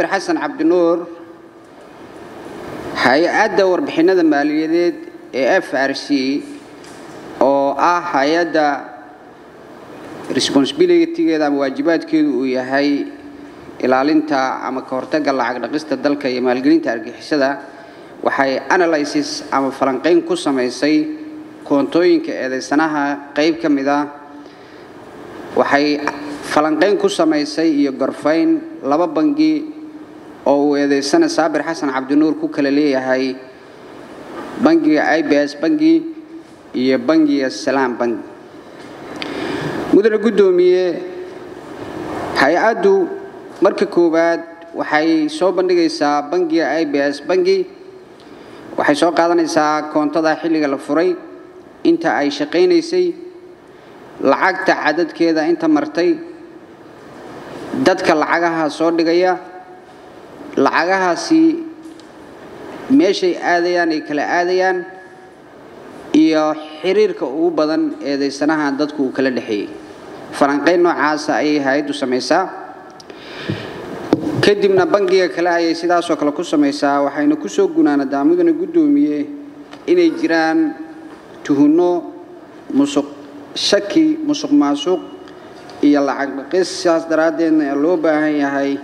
saabir xasan cabdinuur hay'adda warbixinada maaliyadeed ee f r c oo ah hay'adda responsibilitygeeda ama waajibaadkeedu uu yahay ilaalinta ama ka hortagga lacag dhaqista dalka iyo maalgelinta argixisada waxay analysis ama falanqayn ku samaysay koontooyinka eedeysanaha qayb ka mid ah. Waxay falanqayn ku samaysay iyo gorfayn laba bangi oo uu eedeysana saabir xasan cabdinuur ku kala leeyahay bangiga i b s bangi iyo bangiga salaam bangi mudane guddoomiye hay'addu marka koowaad waxay soo bandhigaysaa bangiga i b s bangi waxay soo qaadanaysaa koontada xilliga la furay inta ay shaqaynaysay lacagta cadadkeeda inta martay dadka lacagaha soo dhigaya lacagahaasi meeshay aadayaan ay kala aadayaan iyo xiriirka ugu badan eedaysanaha dadku uu kala dhexeeyey. Falanqayn noocaasa ayay hay'addu samaysaa. Kadibna bangiga kale ayay sidaasoo kale ku samaysaa. Waxayna ku soo gunaanadaa mudane guddoomiye inay jiraan tuhunno musuq shaki musuq maasuq iyo lacag dhaqis sidaas daraaddeedna loo baahan yahay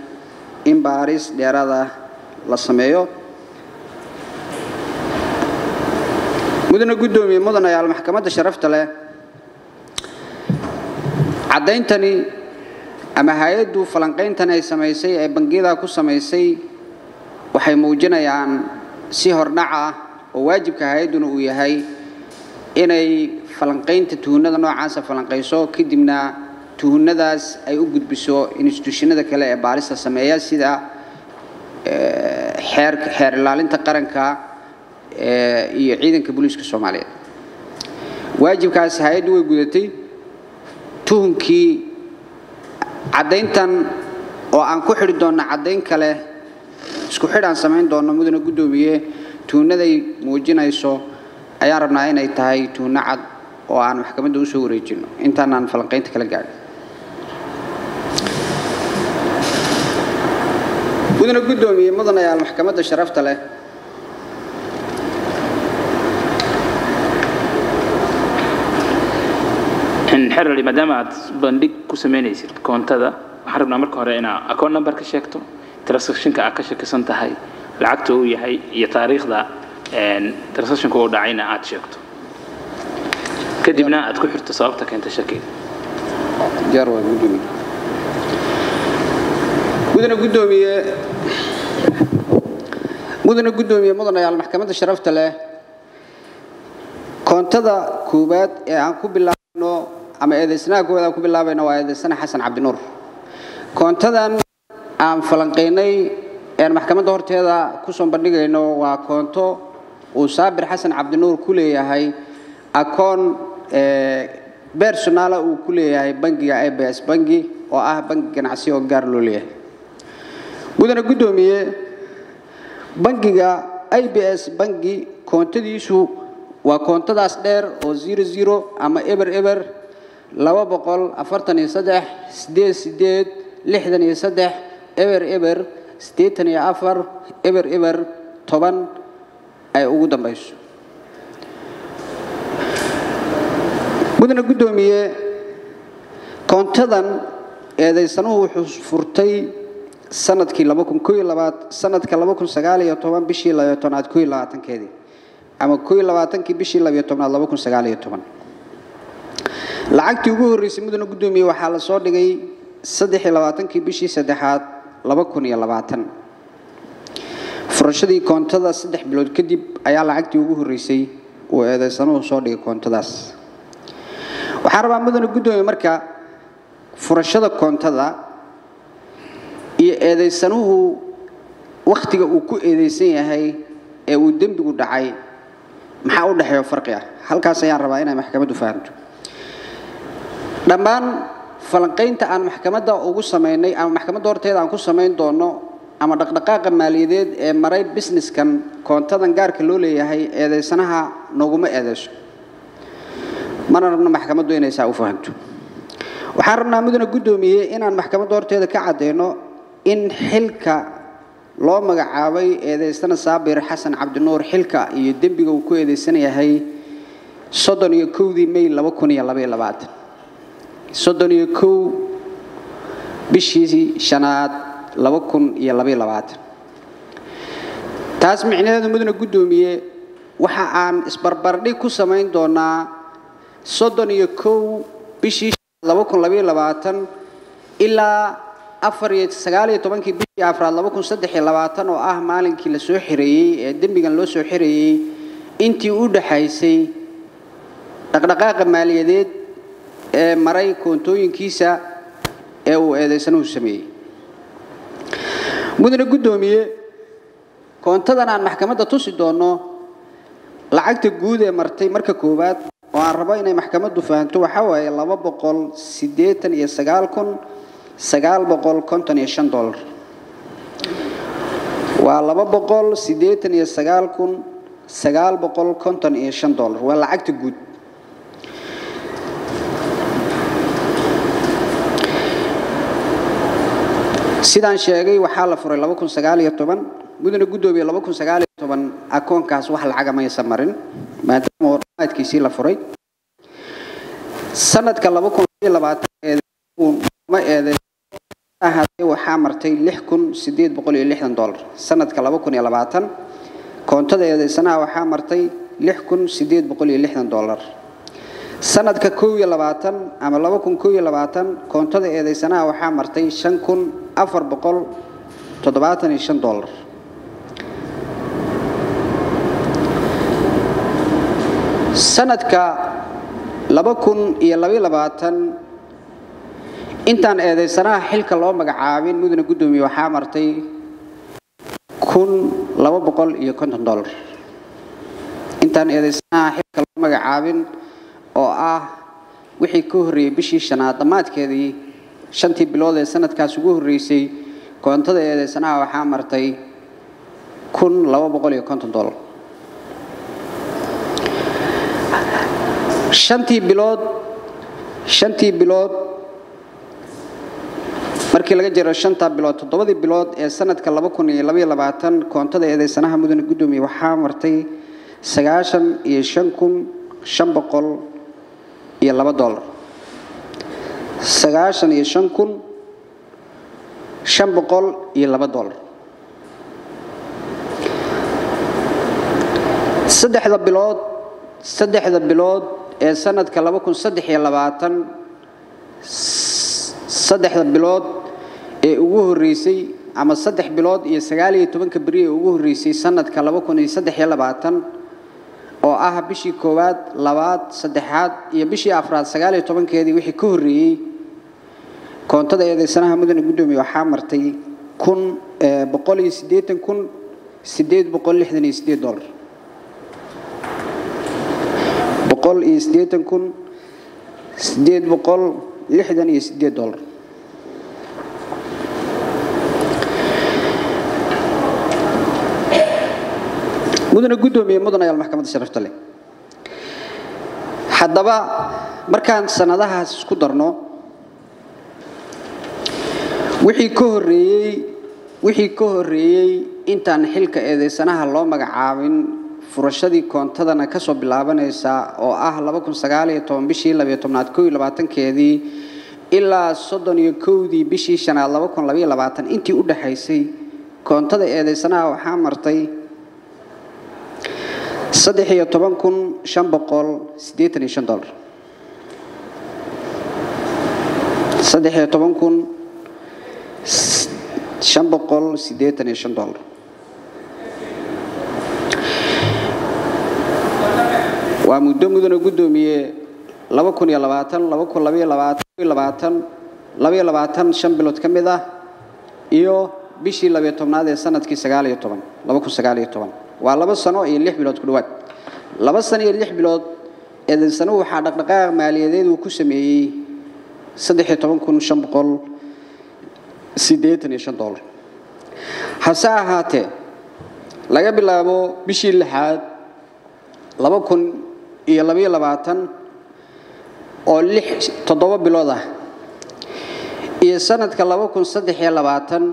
in baaris dheerada la sameeyo. Mudane guddoomiye mudanayaal maxkamadda sharafta leh. Caddayntani ama hay'addu falanqayntan ay samaysay ee bangiyada ku samaysay waxay muujinayaan si hordhac ah oo waajibka hay'adduna uu yahay inay falanqaynta tuhunada noocaasa falanqayso kadibna tuhunadaas ay u gudbiso instituushinada kale ee baarista sameeya sida xeer xeer ilaalinta qaranka iyo ciidanka booliiska soomaaliyeed. Waajibkaas hay'addu way gudatay. Tuhunkii caddayntan oo aan ku xidhi doonno caddayn kale isku xidh aan samayn doonno mudane guddoomiye tuhunnaday muujinayso ayaan rabnaa inay tahay tuhunno cad oo aan maxkamadda u soo wareejinno. Intaanaan falanqaynta kala gaadhin maxkamadda sharafta leh xerali maadaama aad bandhig ku samaynaysid koontada waxaan rabnaa marka hore inaa account number ka sheegto transactionka aad ka shakisan tahay lacagta uu yahay iyo taariikhda transactionka uu dhacayna aad sheegto kadibna aad ku xirto sababta keenta shakiga jaar waa guddoomiye mudane guddoomiye mudanayaal maxkamadda sharafta leh. Koontada koowaad ee aan ku bilaabno ama eedaysanaha koowaad aan ku bilaabayno waa eedaysana xasan cabdinuur. Koontadan aan falanqaynay een maxkamadda horteeda ku soo bandhigayno waa koonto uu saabir xasan cabdinuur ku leeyahay akoon bersonala uu ku leeyahay bangiga i b s bangi oo ah bangi ganacsi oo gaar loo leeyahay. Mudane guddoomiye bangiga i b s bangi koontadiisu waa koontadaas dheer oo zero zero ama eber eber laba boqol afartan iyo saddex sideed sideed lixdan iyo saddex eber eber siddeetan iyo afar eber eber toban ay ugu dambayso mudane guddoomiye koontadan eedaysanuhu wuxuu furtay sannadkii sanadka bishii labaatankeedii. Ama bishii lacagtii ugu horreysay mudane guddoomiye waxaa la soo dhigay labaatankii bishii saddexaad furashadii koontada saddex bilood kadib ayaa lacagtii ugu horreysay uu eedaysanuhu soo dhigay koontadaas. Waxaan rabaa mudane guddoomiye marka furashada koontada iyo eedaysanuhu wakhtiga uu ku eedaysan yahay ee uu dembigu dhacay. Maxaa u dhexeeyo farqi ah? Halkaas ayaan rabaa inay maxkamaddu fahamto dhammaan falanqaynta aan maxkamadda ugu samaynay ama maxkamadda horteeda aan ku samayn doono ama dhaqdhaqaaqa maaliyadeed ee maray businesskan koontadan gaarka loo leeyahay eedaysanaha noguma eedayso. Mana rabno maxkamaddu inay u fahamto waxaan rabnaa mudane guddoomiye inaan maxkamadda horteeda ka caddayno in xilka loo magacaabay eedaystana saabir xasan cabdinuur xilka iyo dembiga uu ku eedeysan yahay soddon iyo kowdii may laba kun iyo labaiyo labaatan soddon iyo kow bishii shanaad laba kun iyo labaiyo labaatan taas micnaheedu mudana guddoomiye waxa aan isbarbardhig ku samayn doonaa soddon iyo kow bishii ilaa bishii afraad oo ah maalinkii la soo xireeyey ee dembigan loo soo xireeyey intii u dhaxaysay dhaqdhaqaaqa maaliyadeed ee maray koontooyinkiisa ee uu eedaysanuhu sameeyey. Mudane guddoomiye koontadan aan maxkamadda tusi doonno lacagta guud ee martay marka koowaad oo aan rabo inay maxkamaddu fahanto waxaa waaye laba boqol siddeetan iyo sagaal kun sagaal boqol konton iyo shan dollar. Waa laba boqol siddeetan iyo sagaal kun sagaal boqol konton iyo shan dollar. Waa lacagta guud. Sidaan sheegay waxaa la furay laba kun sagaal iyo toban. Iyo toban akoonkaas wax lacaga maysan marin maadaama oo dhammaadkiisii la furay. Sanadka laba kun eede waxaa martay dollar sanadka koontada eedeysanaha waxaa martay dollar. Sanadka ama koontada eedeysanaha waxaa martay dollar. Sanadka laba kun iyo labaiyo labaatan intaan eedeysanaha xilka loo magacaabin mudane guddoomiye waxaa martay dollar. Intaan eedeysanaha xilka loo magacaabin oo ah wixii ka horreeyey bishii shanaad dhammaadkeedii shantii bilood ee sanadkaas ugu horreysay koontada eedeysanaha waxaa martay dollar. Shantii bilood shantii bilood markii laga jiro shanta bilood toddobadii bilood ee sanadka koontada eedeysanaha mudane guddoomiye waxaa martay iyo iyo sagaashan iyo dollar. Saddexda bilood saddexda bilood ee sanadka saddexda bilood ee ugu horreysay ama saddex bilood iyo sagaal iyo tobanka beri ee ugu horreysay sanadka laba kun iyo saddex iyo labaatan oo ah bishii koowaad labaad saddexaad iyo bishii afraad sagaal iyo tobankeedii wixii ka horreeyey koontada eedeysanaha mudane guddoomiye waxaa martay kun boqol iyo siddeetan kun siddeed boqol lixdan iyo siddeed dollar. Boqol iyo siddeetan kun siddeed boqol lixdan iyo siddeed dollar mudane guddoomiye mudan ayaal maxkamadda sharafta leh. Haddaba markaan sanadahaas isku darno wixii ka horreeyey wixii ka horreeyey intaan xilka eedeysanaha loo magacaabin furashadii koontadana ka soo bilaabanaysa oo ah bishii iyo labaatankeedii ilaa kowdii bishii labaatan intii u dhaxaysay koontada eedeysanaha waxaa martay saddex iyo toban kun shan boqol siddeetan iyo shan dollar. Saddex iyo toban kun shan boqol siddeetan iyo shan dollar. Waa muddo mudane guddoomiye laba kun iyo labaatan laba kun labaiyo labaatan labaatan labaiyo labaatan shan bilood ka mid ah iyo bishii labiyo tobnaad ee sannadkii sagaal iyo toban laba kun sagaal iyo toban waa laba sano iyo lix bilood ku dhowaad laba sano iyo lix bilood eedeysanuhu waxaa dhaqdhaqaaq maaliyadeed uu ku sameeyey dollar. Hase ahaatee laga bilaabo bishii lixaad laba kun iyo labaiyo labaatan oo lix toddoba bilood ah iyo sanadka laba kun saddex iyo labaatan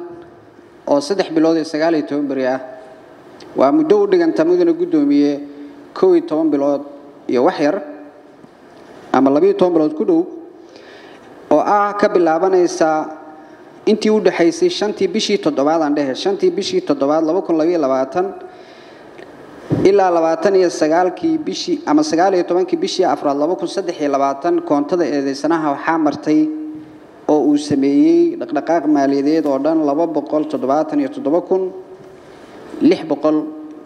oo saddex bilood iyo sagaal iyo toban beri ah waa muddo u dhiganta mudana guddoomiye kow iyo toban bilood iyo wax yar ama labiyo toban bilood ku dhow oo ah ka bilaabanaysa intii u dhexaysay shantii bishii toddobaad aan dhehe shantii bishii toddobaad ilaa labaatan iyo sagaalkii bishii ama sagaal iyo tobankii bishii afraad koontada eedeysanaha waxaa martay oo uu sameeyey dhaqdhaqaaq maaliyadeed oo dhan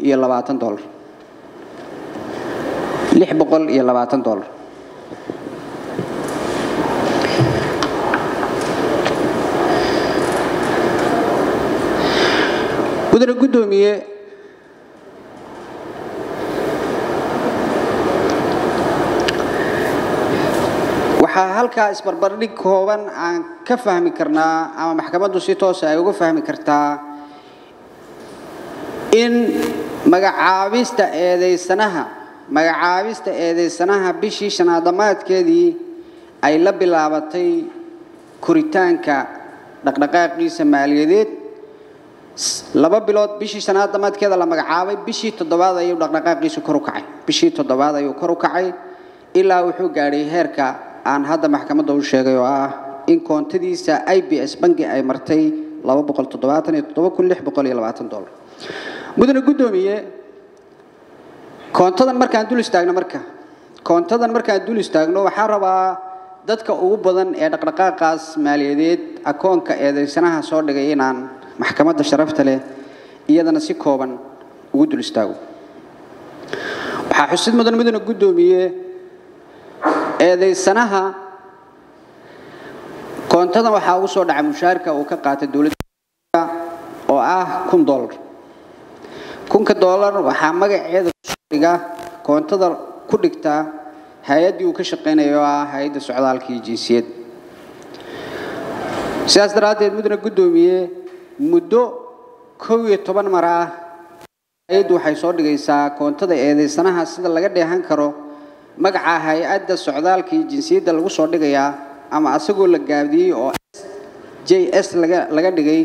iyo labaatan dolar lix boqol iyo labaatan dolar mudane guddoomiye waxaa halkaa isbarbardhig kooban aan ka fahmi karnaa ama maxkamaddu si toosa ay uga fahmi kartaa in magacaabista eedeysanaha magacaabista eedeysanaha bishii shanaad dhammaadkeedii ay la bilaabatay koritaanka dhaqdhaqaaqiisa maaliyadeed. Laba bilood bishii shanaad dhammaadkeeda la magacaabay bishii toddobaad ayuu dhaqdhaqaaqiisu kor u kacay. Bishii toddobaad ayuu kor u kacay ilaa wuxuu gaadhay heerka aan hadda maxkamadda u sheegay oo ah in koontadiisa i b s bangi ay martay dolar mudane guddoomiye koontadan markaan dul istaagno marka koontadan markaan dul istaagno waxaan rabaa dadka ugu badan ee dhaqdhaqaaqaas maaliyadeed akoonka eedeysanaha soo dhigay inaan maxkamadda sharafta leh iyadana si kooban ugu dul istaago. Waxaa xusid mudan mudane guddoomiye eedeysanaha koontadan waxaa ugu soo dhacay mushaarka uu ka qaatay dowladda oo ah kun dolar kunka dolar waxaa magaceeda ku soo dhiga koontada ku dhigta hay'addii uu ka shaqaynayo oo ah hay'adda socdaalka iyo jinsiyad sidaas daraaddeed mudane guddoomiye muddo kow iyo toban mar ah hay'addu waxay soo dhigaysaa koontada eedeysanaha sida laga dheehan karo magaca hay'adda socdaalka iyo jinsiyadda lagu soo dhigayaa ama asagoo la gaabdiyey oo j s laga dhigay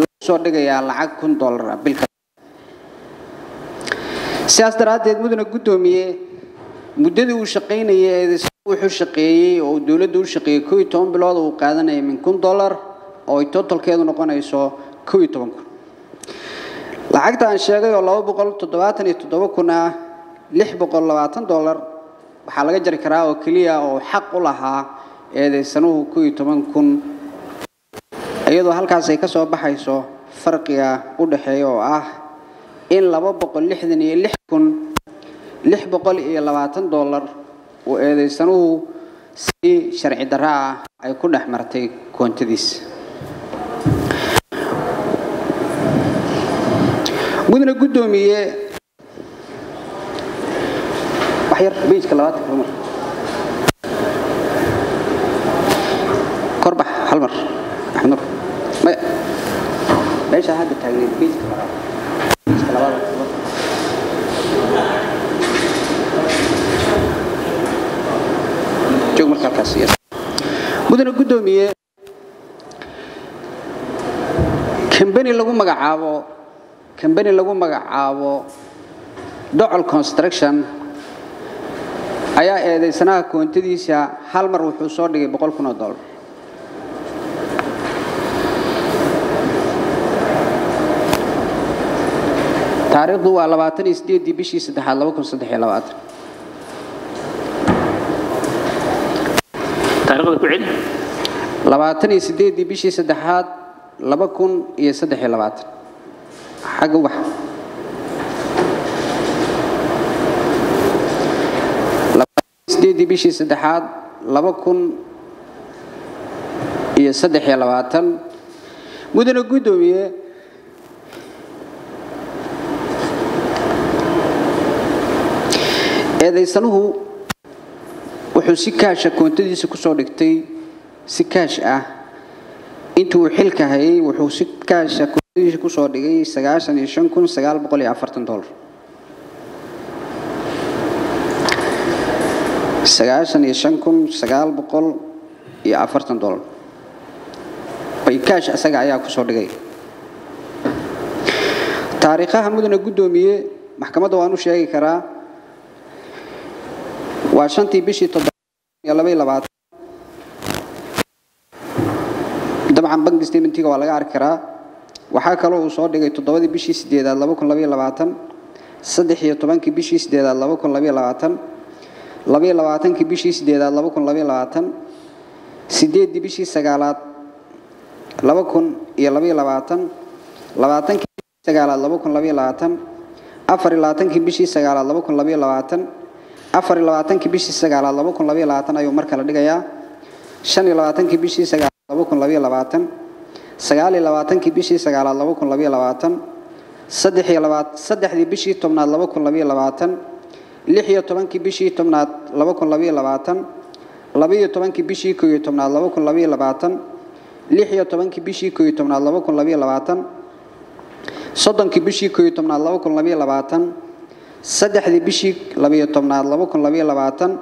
lagu soo dhigayaa lacag kun dollar ah bilka sidaas daraaddeed mudane guddoomiye muddadii uu shaqaynayay eedeysanaha wuxuu shaqeeyey oo uu dowladda u shaqeeyey kow iyo toban bilood uu qaadanaya min kun dollar oo ay totalkeedu noqonayso kow iyo toban kun. Lacagta aan sheegay oo laba boqol toddobaatan iyo toddoba kun ah lix boqol labaatan dollar waxaa laga jari karaa oo keliya oo xaq u lahaa eedeysanuhu kow iyo toban kun iyadoo halkaas ay ka soo baxayso farqiga u dhexeeya oo ah in labaatan dollar uu eedeysanuhu si sharci darro ah ay ku dhex martay koontadiisa labaatan kala mar. Korbax hal mar. Axmed nur maya meesha hadda taagneed bejka labaad bejka labaad joog marka halkaas yes mudane guddoomiye kambani lagu magacaabo kambani lagu magacaabo docol construction ayaa eedeysanaha koontadiisa hal mar wuxuu soo dhigay boqol kun oo dollar. Taariikhdu waa labaatan iyo sideeddii bishii saddexaad laba kun saddex iyo labaatan taariikhda ku celi labaatan iyo sideeddii bishii saddexaad laba kun iyo saddex iyo labaatan. Xagga ubax sideeddii bishii saddexaad laba kun iyo saddex iyo labaatan. Mudane guddoomiye. Eedaysanuhu wuxuu si kaasha koontadiisa ku soo dhigtay si kaash ah. Intuu xilka hayay wuxuu si kaasha koontadiisa ku soo dhigay sagaashan iyo shan kun sagaal boqol iyo afartan dollar. Sagaashan iyo shan kun sagaal boqol iyo afartan dollar. Bay kaash isaga ayaa ku soo dhigay. Taariikhaha mudane guddoomiye maxkamadda waan u dabcan bank statementiga waa laga arki karaa. Waxaa kaloo uu soo dhigay toddobadii bishii sideedaad laba kun labaiyo labaatan saddex iyo tobankii bishii sideedaad laba kun labaiyo labaatan labaiyo labaatankii bishii sideedaad laba kun labaiyo labaatan sideeddii bishii sagaalaad laba kun iyo labaiyo labaatan labaatankii bishii sagaalaad laba kun labaiyo labaatan afar iyo labaatankii bishii sagaalaad laba kun labaiyo labaatan afar iyo labaatankii bishii sagaalaad laba kun labaiyo labaatan ayuu mar kale dhigayaa. Shan iyo labaatankii bishii sagaalaad laba kun labaiyo labaatan sagaal iyo labaatankii bishii sagaalaad laba kun labaiyo labaatan saddex iyo labaat saddexdii bishii tobnaad laba kun labaiyo labaatan lix iyo tobankii bishii tobnaad laba kun labaiyo labaatan labaiyo tobankii bishii koo iyo tobnaad laba kun labaiyo labaatan lix iyo tobankii bishii koo iyo tobnaad laba kun labaiyo labaatan soddonkii bishii koo iyo tobnaad laba kun labaiyo labaatan saddexdii bishii labaiyo tobnaad laba kun labaiyo labaatan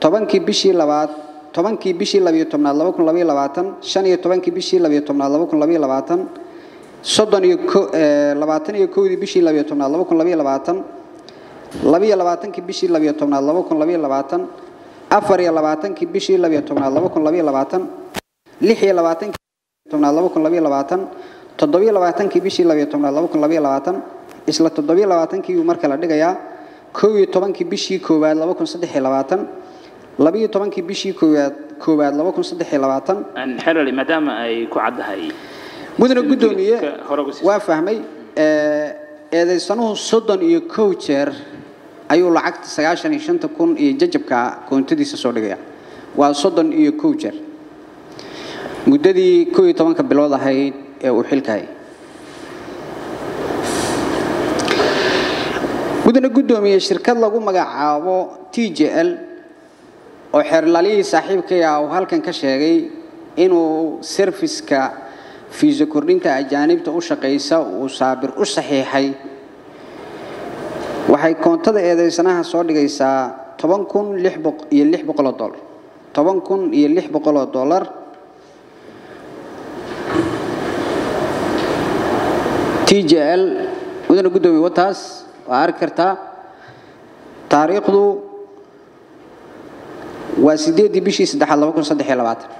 tobankii bishii labaad tobankii bishii labiyo tobnaad laba kun labaiyo labaatan shan iyo tobankii bishii labiyo tobnaad laba kun labaiyo labaatan soddon iyo labaatan iyo kowdii bishii labiyo tobnaad laba kun labaiyo labaatan labiyo labaatankii bishii labiyo tobnaad laba kun labaiyo labaatan bishii labiyo tobnaad laba kun labaiyo labaatan lix iyo labaatankii tobnaad laba kun bishii labiyo tobnaad laba kun isla toddobiyo labaatankii marka la dhigayaa kow iyo tobankii bishii koowaad laba kun saddex iyo labaatan labiyo tobankii bishii koowaad koowaad laba kun saddex iyo labaatan xerali maadaama ay ku caddahay. Mudane guddoomiye waa fahmay eedaysanuhu soddon iyo kow jeer ayuu lacagta sagaashan iyo shanta kun iyo jajabka koontadiisa soo dhigaya. Waa soddon iyo kow jeer. Muddadii kow iyo tobanka bilood ahayd ee uu xilkahayay mudane guddoomiye shirkad lagu magacaabo t j l oo xeerlaliyihii saaxiibkay ah uu halkan ka sheegay inuu serviska fiisa kordhinta ajaanibta u shaqaysa uu saabir u saxiixay. Waxay koontada eedaysanaha soo dhigaysaa boqoloo dollar t j l mudane guddoomiye wataas waa arki kartaa taariikhdu waa sideeddii bishii saddexaad laba kun saddex iyo labaatan.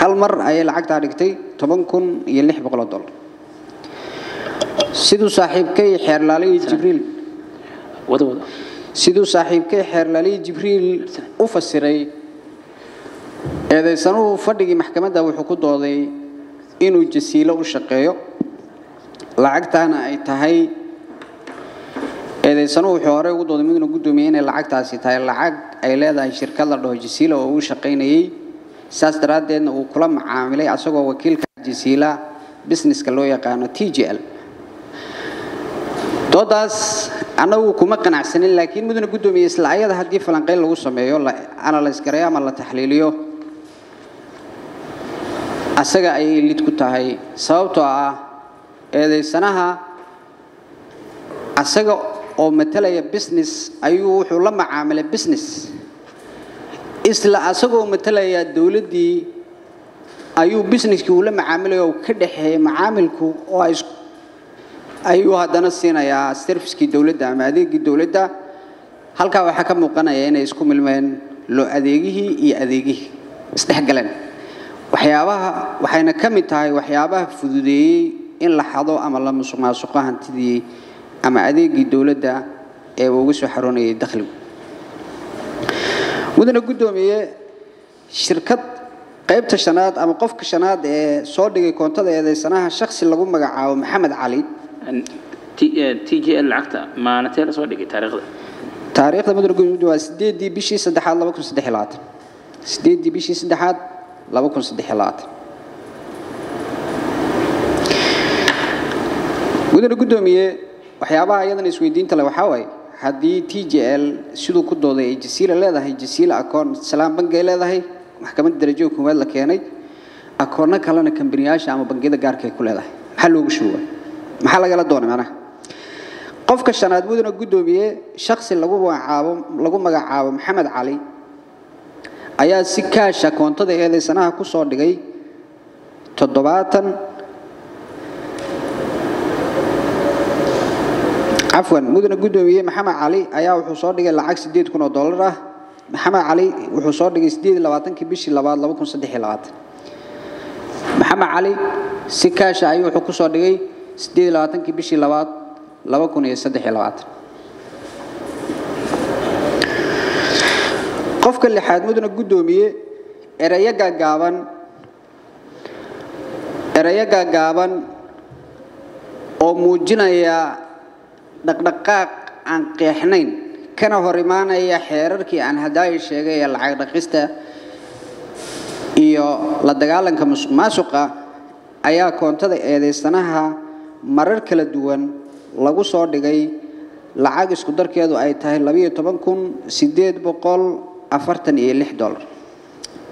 Hal mar ayay lacagtaa dhigtay toban kun iyo dollar. Siduu saaxiibkay xeerlaalihii jibriil. Siduu saaxiibkay xeerlaalihii jibriil u fasiray eedaysanuhu fadhigii maxkamadda wuxuu ku dooday inuu jasiilo u shaqeeyo lacagtaana ay tahay eedaysanuhu wuxuu horey ugu dooday miduna guddoomiye inay lacagtaasi tahay. Lacag ay leedahay shirkad la dhaho jasiila oo uu shaqaynayey. Saas daraaddeedna uu kula macaamilay asagoo wakiilka jasiila businesska loo yaqaano t j l. Doodaas annagu kuma qanacsanin laakiin mudane guddoomiye isla ayada haddii falanqayn lagu sameeyo la analyse gareeyo ama la taxliiliyo. Asaga ayay lid ku tahay. Sababtoo ah eedaysanaha asaga oo matalaya business ayuu wuxuu la macaamilay business. Isla asagoo matalaya dowladdii ayuu businesskii uu la macaamilaya oo ka dhexeeyay macaamilku oo ayuu haddana siinayaa serviskii dowladda ama adeegii dowladda. Halkaa waxaa ka muuqanaya inay isku milmeen loo adeegihii iyo adeegihii isdhexgaleen waxyaabaha waxayna ka mid tahay waxyaabaha fududeeyey in la xado ama la musuq maasuqo hantidii ama adeegii dowladda ee uu uga soo xaroonayay dakhligu. Mudane guddoomiye shirkad qaybta shanaad ama qofka shanaad ee soo dhigay koontada eedaysanaha shaksi lagu magacaabo maxamed cali dhigay taariikhda? Mudane guddoomiye waa sideeddii bishii saddexaad laba kun saddex iyo labaatan sideeddii bishii saddexaad laba kun saddex iyo labaatan mudane guddoomiye waxyaabaha iyadana isweydiinta leh waxaa waaye haddii t j l siduu ku dooday ay jasiila leedahay jasiila akoon salaam bangi ay leedahay maxkamadda darajada koowaad la keenay akoonno kalena kambaniyaasha ama bangiyada gaarka ay ku leedahay. Maxaa loogu shuuba maxaa lagala doonay macnaha? Qofka shanaad mudane guddoomiye shaksi lagu magacaabo lagu magacaabo maxamed cali ayaa si kaasha koontada eedaysanaha ku soo dhigay toddobaatan cafwan mudane guddoomiye maxamed cali ayaa wuxuu soo dhigay lacag sideed kun oo dollar ah. Maxamed cali wuxuu soo dhigay sideed labaatankii bishii labaad laba kun saddex iyo labaatan. Maxamed cali si kaasha ayuu wuxuu ku soo dhigay sideed labaatankii bishii labaad laba kun iyo saddex iyo labaatan. Qofka lixaad mudane guddoomiye erayo gaagaaban erayo gaagaaban oo muujinaya dhaqdhaqaaq aan qeexnayn. Kana hor imaanaya xeerarkii aan hadaayi sheegay ee lacag dhaqista iyo la dagaalanka musuq maasuqa ayaa koontada eedeysanaha marar kala duwan lagu soo dhigay lacag isku darkeedu ay tahay dollar.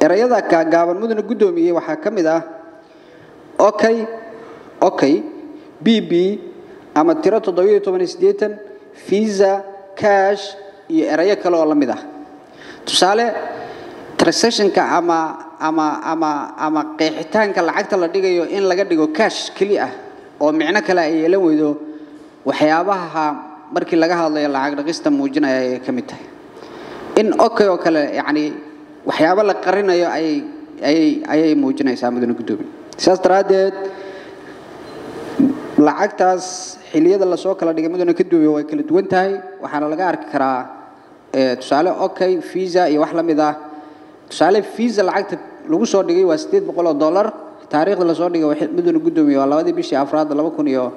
Erayada gaagaaban mudane guddoomiye waxaa ka mid ah okay okay b b ama tiro toddobiyo toban iyo siddeetan cash iyo erayo kale oo la mid ah. Tusaale transactionka ama ama ama ama qeexitaanka lacagta la dhigayo in laga dhigo cash keli ah oo micno kale ay yeelan weydo waxyaabaha markii laga hadlayo lacag dhaqista muujinaya ayay ka mid tahay. In okay oo kale yacni waxyaabo la qarinayo ayay ayay ayay muujinaysaa mudane sidaas daraaddeed lacagtaas xiliyada la soo kala dhigay mudane guddoomiye way kala duwan tahay. Waxaana laga arki karaa tusaale okay visa iyo wax la ah. Tusaale visa lacagta lagu soo dhigay waa sideed boqol oo dollar. Taariikhda la soo dhigay mudane guddoomiye waa labadii bishii afraad laba kun iyo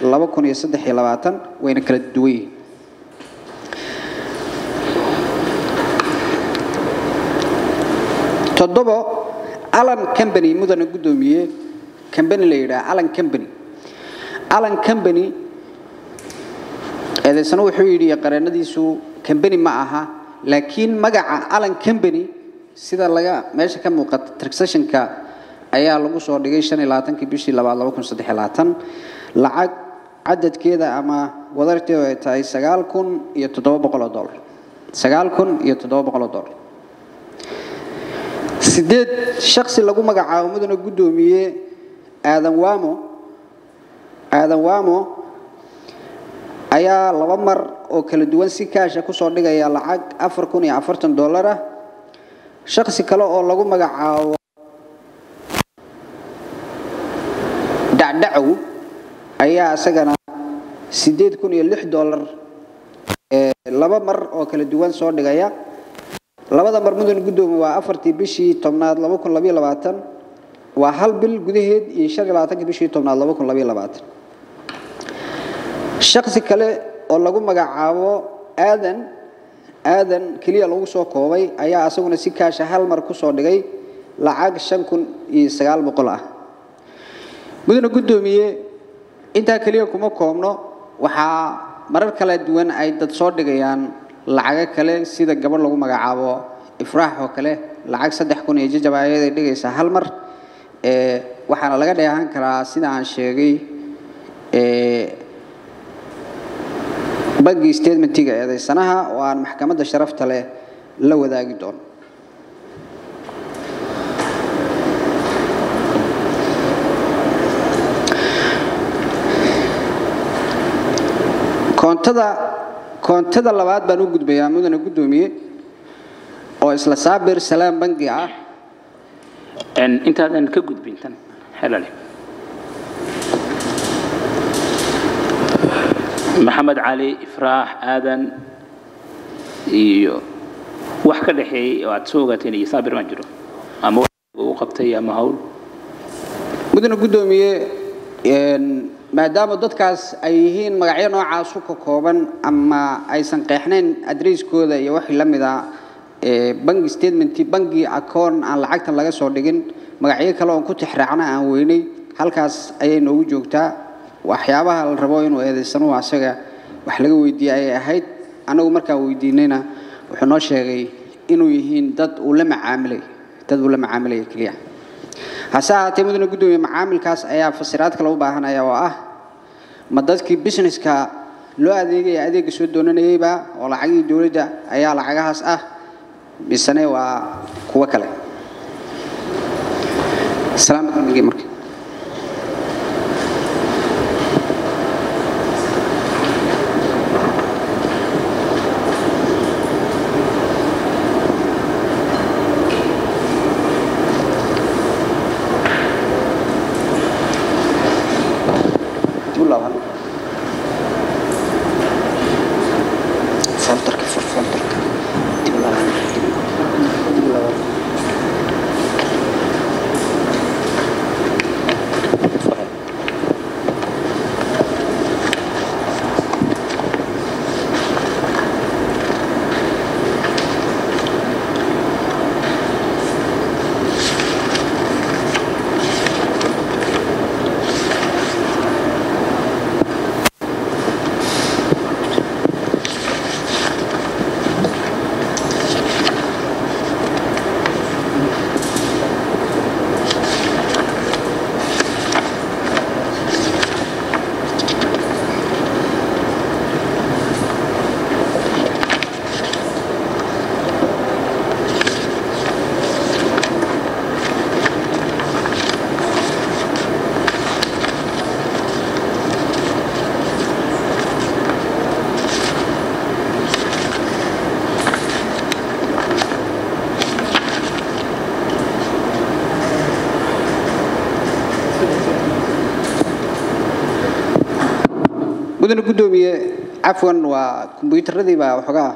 laba kun iyo saddex iyo labaatan wayna kala duwan yihiin toddobo alan company mudane guddoomiye company la yidhaha alan company alan company eedaysana wuxuu yidhi qareenadiisu company ma aha laakiin magaca alan company sida laga meesha ka muuqata transactionka ayaa lagu soo dhigay labaatankii bishii labaad lacag cadadkeeda ama wadarteedu ay tahay sagaal kun iyo toddoba boqol oo dollar sagaal kun iyo toddoba boqol oo dollar sideed shaksi lagu magacaabo mudane guddoomiye aadan waamo aadan waamo ayaa laba mar oo kala duwan si kaasha ku soo dhigaya lacag dollar ah. Shaksi kale oo lagu magacaabo dhacdhacow ayaa isagana dollar laba mar oo kala duwan soo dhigaya. Labada mar mudane guddoomiye waa afartii bishii tobnaad waa hal bil gudaheed iyo labaatan shaksi kale oo lagu magacaabo aadan aadan keliya lagu soo koobay ayaa asaguna si kaasha hal mar ku soo dhigay lacag ah. Mudane guddoomiye intaa keliya kuma koobno waxaa marar kala duwan ay dad soo dhigayaan lacago kale sida gabadh lagu magacaabo ifraax oo kale lacag saddex kun iyo jajab ayaday dhigaysaa hal mar waxaana laga dheehan karaa sida aan sheegay bangi statementiga eedaysanaha oo aan maxkamadda sharafta leh la wadaagi doono koontada koontada labaad baan u gudbayaa mudane guddoomiye oo isla saabir salaam bangi ah intaadan ka gudbin tan helale maxamed cali ifraax aadan iyo wax ka dhexeeyey oo aad soo ogaateen iyo saabir ma jiro. Ama u qabtay ama hawl. Mudane guddoomiye maadaama dadkaas ay yihiin magacyo noocaas u ka kooban ama aysan qeexnayn adreyskooda iyo wixii la mid ah bangi statement bangi akoon aan lacagtan laga soo dhigin magacyo kale oon ku tixraacna aan weynay halkaas ayay noogu joogtaa. Waxyaabaha la rabo inuu eedaysanuhu asaga wax laga weydiiyey ayay ahayd. Annagu markaan weydiinayna wuxuu noo sheegay inuu yihiin dad uu la macaamilay dad uu la macaamilaya keliya hase ahaatee mudane guddoomiye macaamilkaas ayaa fasiraad kale u baahanaya oo ah ma dadkii businesska loo adeegaya adeegga soo doonanayeyba oo lacagihii dowladda ayaa lacagahaas ah misane waa kuwo kale salaamad marka mudane guddoomiye cafwan waa kombuyuutaradii baa waxoogaa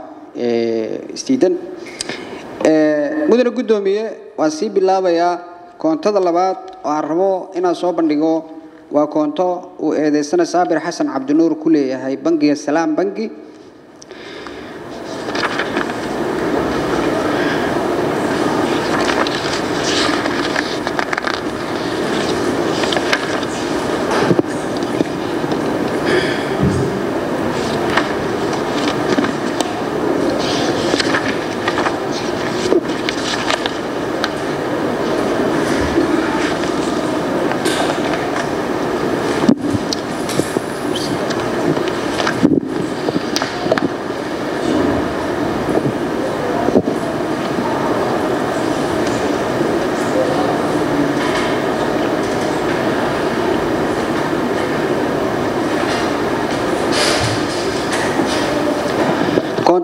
isdiidan mudane guddoomiye waan sii bilaabayaa koontada labaad oo aan rabo inaan soo bandhigo. Waa koonto uu eedeysana saabir xasan cabdinuur ku leeyahay bangiga salaam bangi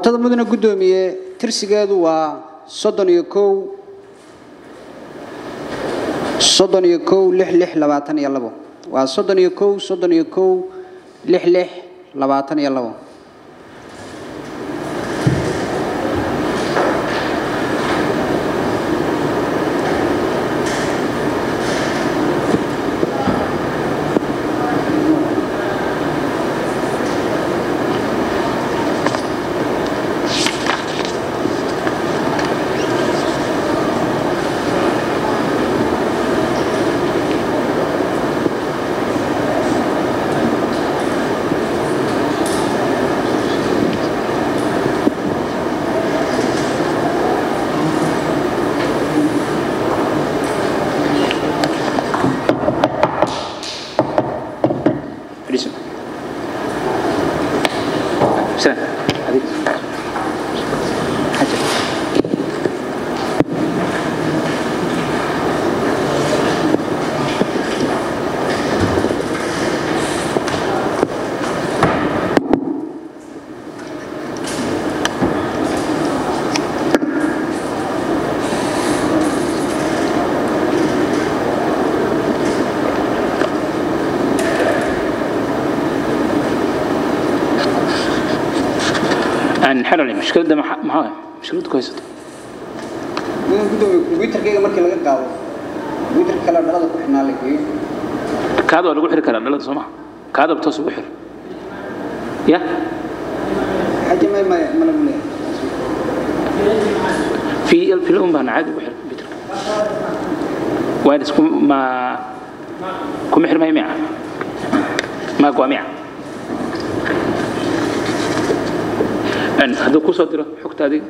koontada mudane guddoomiye tirsigeedu waa soddon iyo kow soddon iyo kow lix lix labaatan iyo labo. Waa soddon iyo kow soddon iyo kow lix lix labaatan iyo labo xerale mushkiladda maxaa mushkiladda ku guddoomiye kombuyuutarkayga markii laga qaado kombuyuutarka kale dhalada ku xidhnaa la geeyo kaada waa lagu xiri karaa dhalada soo maha kaadaba toos ugu xir ya leeyahay في الفيلم بان عادي بحر بيتر وين ما كم محر ما يميع ما قوى يعني هذا كوسا درا حكت هذه؟